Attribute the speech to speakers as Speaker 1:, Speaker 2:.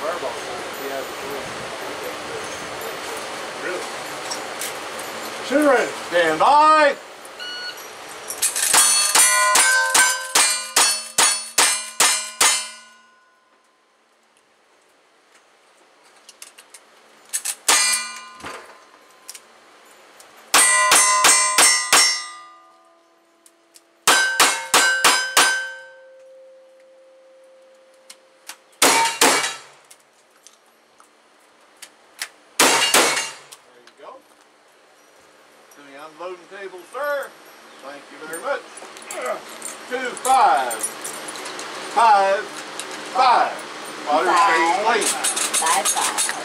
Speaker 1: fireball. Yeah,
Speaker 2: Really?
Speaker 1: Shooter ready.
Speaker 3: Stand by. To the unloading table, sir. Thank you very much. Two, five. Five. Five. Water stays clean.
Speaker 4: Five, five.